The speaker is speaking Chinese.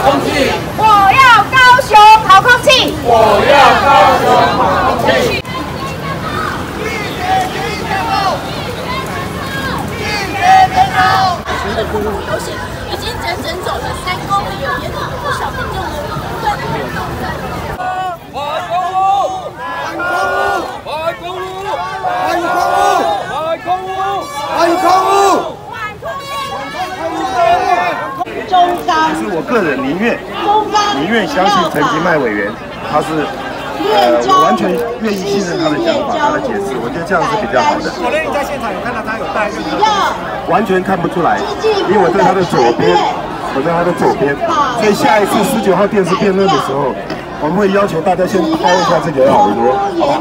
好空气，我要高雄好空气，我要高雄好空气。都是已经整整走了三公里，也有中钢是我个人宁愿宁愿相信陈其迈委员，他是呃我完全愿意信任他的讲法、他的解释，我觉得这样是比较好的。我那你在现场有看到他有带任何要完全看不出来，因为我在他的左边，我在他的左边，所以下一次十九号电视辩论的时候，我们会要求大家先掏一下这个耳朵，好吧？